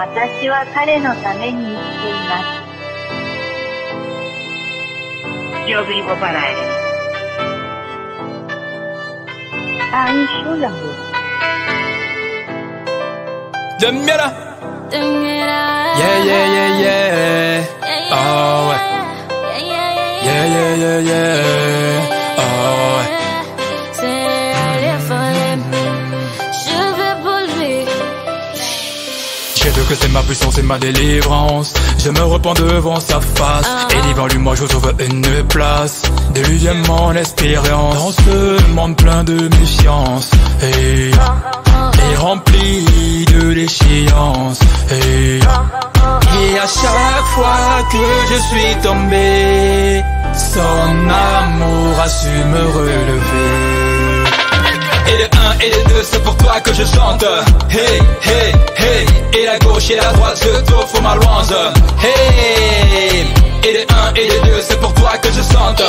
私は彼のために生きています Yo vivo para él. aishulahu Demiela. Yeah, yeah, yeah, yeah. Oh. Yeah, yeah, yeah, yeah. Je veux que c'est ma puissance et ma délivrance. Je me repens devant sa face. Et devant lui, moi, je trouve une place. De lui vient mon expérience. Dans ce monde plein de méfiance. Et, et rempli de déchéance. Et, et à chaque fois que je suis tombé, son amour a su me relever. Et le 1 et le 2 c'est pour toi que je chante. Hey, hey, hey. Et la gauche et la droite je t'offre ma louange Hey. Et le 1 et le 2 c'est pour toi que je chante.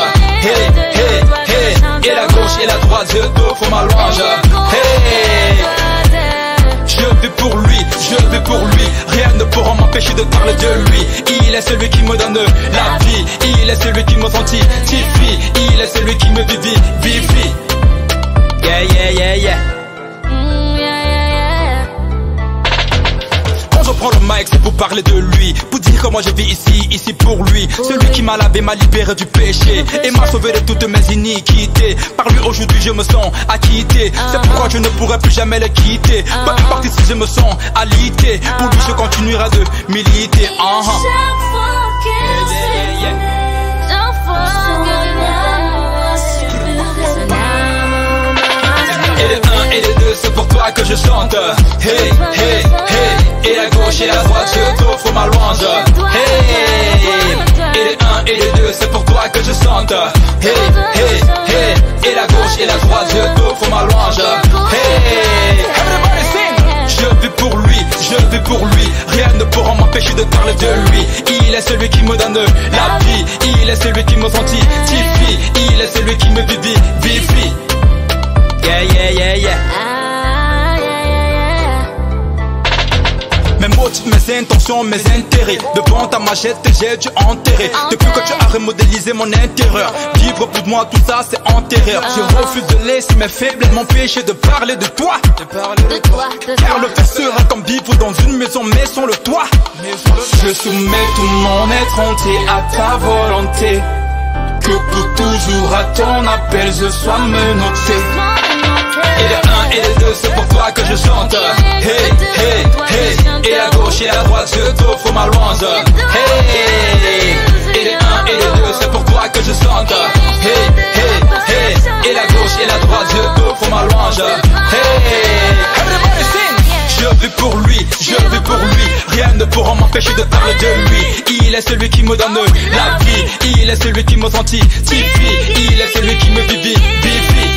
Hey, hey, hey. Et la gauche et la droite je t'offre ma louange Hey. je vis pour lui, je vis pour lui. Rien ne pourra m'empêcher de parler de lui. Il est celui qui me donne la vie. Il est celui qui me sanctifie Il est celui qui me vivifie prends le mic, c'est pour parler de lui. Pour dire comment je vis ici, ici pour lui. Celui qui m'a lavé, m'a libéré du péché. Et m'a sauvé de toutes mes iniquités. Par lui, aujourd'hui, je me sens acquitté. C'est pourquoi je ne pourrai plus jamais le quitter. Peu importe si je me sens alité. Pour lui, je continuerai de militer. Ah, ah. Yeah, yeah. Et le 1 et le 2 c'est pour toi que je chante Hey, hey, hey Et la et la droite je t'offre ma louange Hey Et le 1 et le 2 c'est pour toi que je chante Hey, hey, hey. Et la gauche et la droite je t'offre ma louange Hey Everybody sing Je vis pour lui, je vis pour lui. Rien ne pourra m'empêcher de parler de lui. Il est celui qui me donne Mes intentions, mes intérêts. Devant ta majesté j'ai dû enterrer Depuis que tu as remodélisé mon intérieur. Vivre pour moi tout ça c'est enterré Je refuse de laisser mes faiblesses m'empêcher de parler de toi. Car le fait sera comme vivre dans une maison mais sans le toit. Je soumets tout mon être entier à ta volonté. Que pour toujours à ton appel je sois menotté. Et le 1 et le 2 c'est pour toi que je chante. Hey, hey, hey Hey Et le 1 et le 2 c'est pour toi que je chante Hey, hey, hey Et la gauche et la droite je t'offre ma louange Hey Everybody sing Je vis pour lui, je vis pour lui. Rien ne pourra m'empêcher de parler de lui. Il est celui qui me donne la vie. Il est celui qui me sanctifie Il est celui qui me vivifie